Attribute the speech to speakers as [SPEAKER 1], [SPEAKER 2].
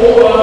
[SPEAKER 1] over